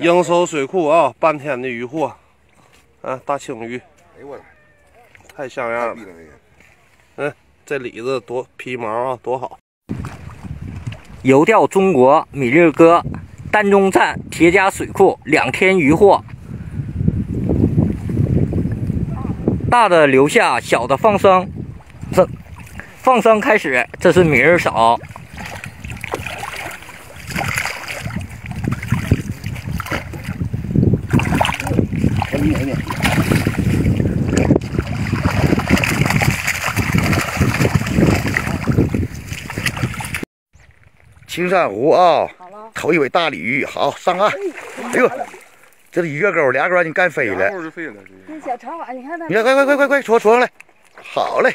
应收水库啊，半天的渔获，啊，大青鱼，哎呦我，太像样了。嗯，这里子多皮毛啊，多好。游钓中国米日哥丹中站铁甲水库两天渔获，大的留下，小的放生。这放生开始，这是米日嫂。青山湖啊，头一尾大鲤鱼，好上岸。哎呦，这是一个钩，俩钩你干飞了。钩就飞了。你看，快快快快快，戳戳上来，好嘞。